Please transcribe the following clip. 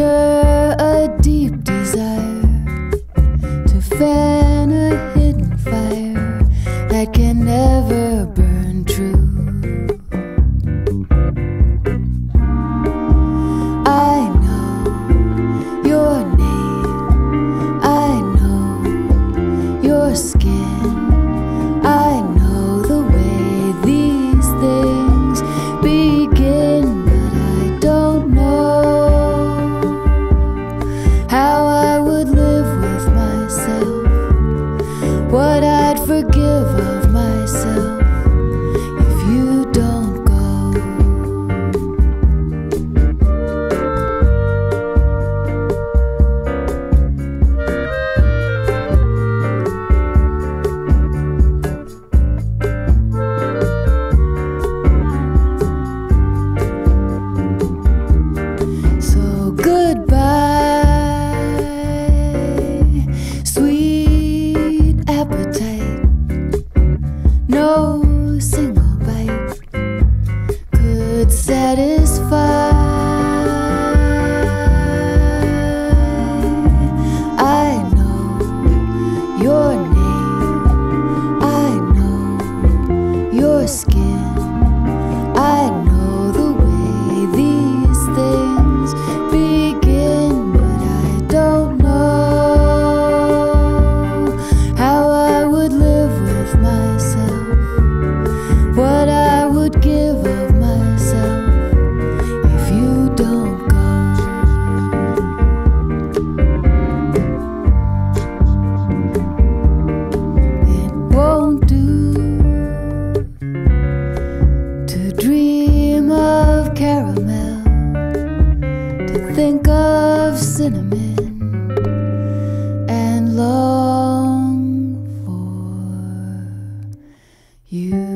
stir a deep desire, to fan a hidden fire that can never burn true. What I'd forgive of myself No single bite could satisfy. I know your name. I know your skin. think of cinnamon and long for you.